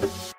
Please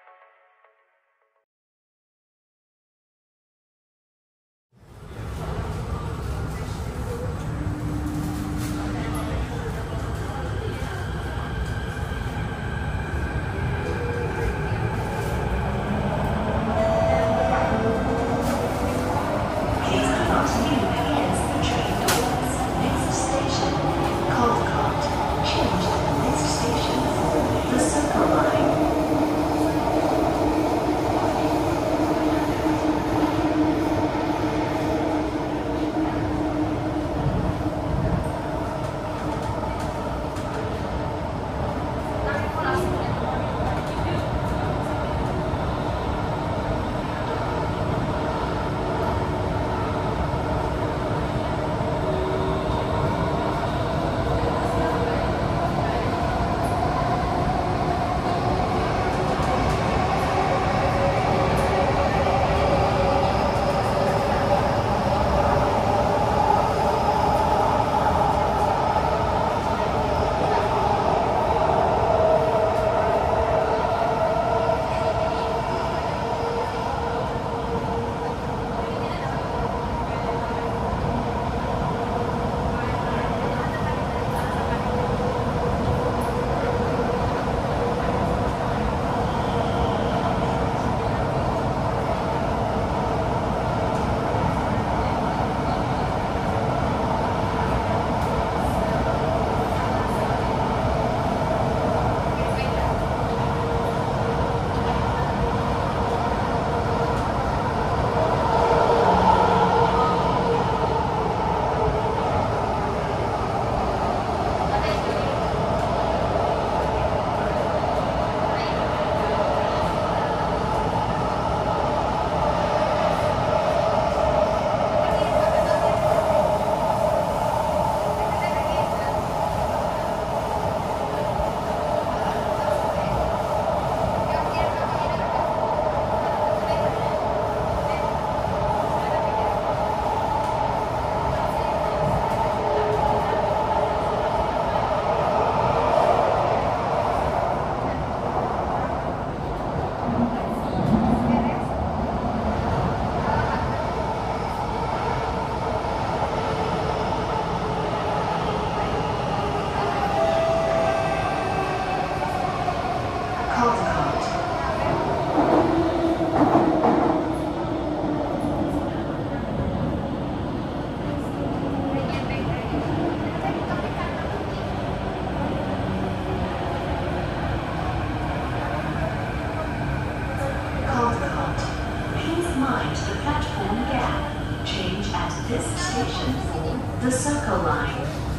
Circle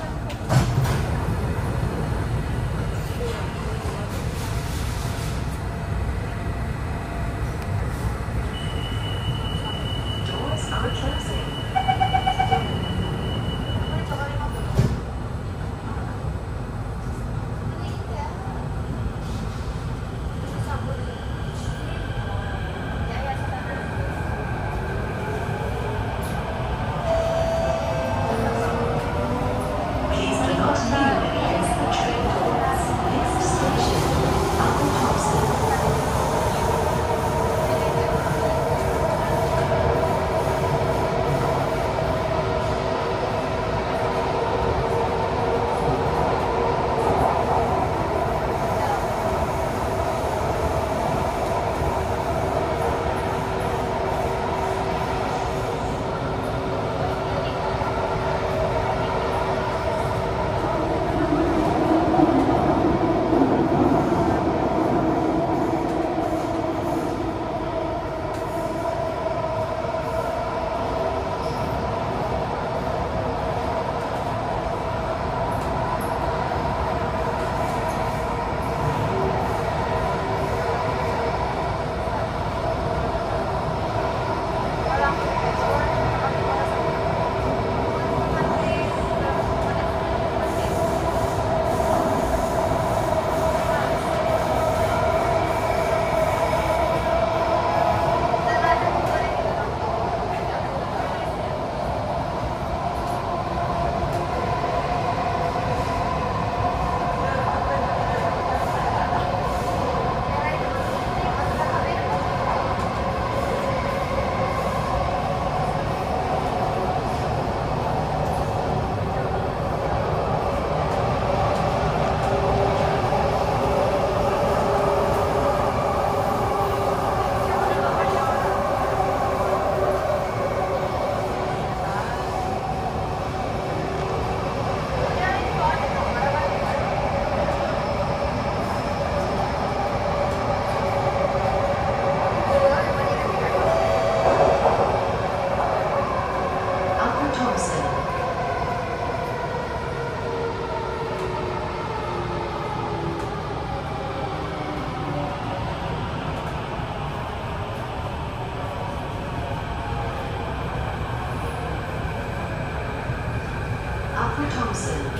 Thompson.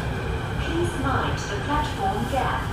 Please mind the platform gap.